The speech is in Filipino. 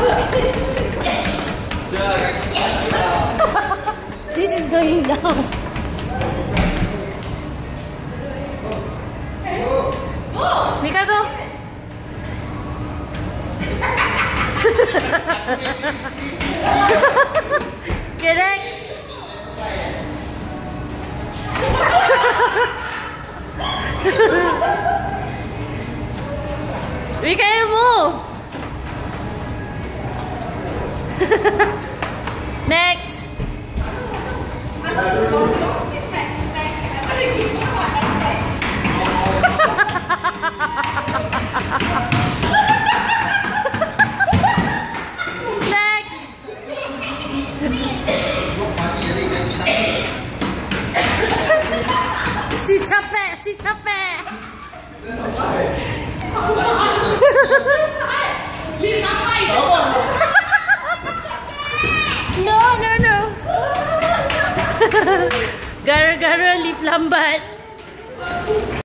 This is going down. Okay, next. Mika, you move. next. Si capek, si capek. Gara-gara lift lambat.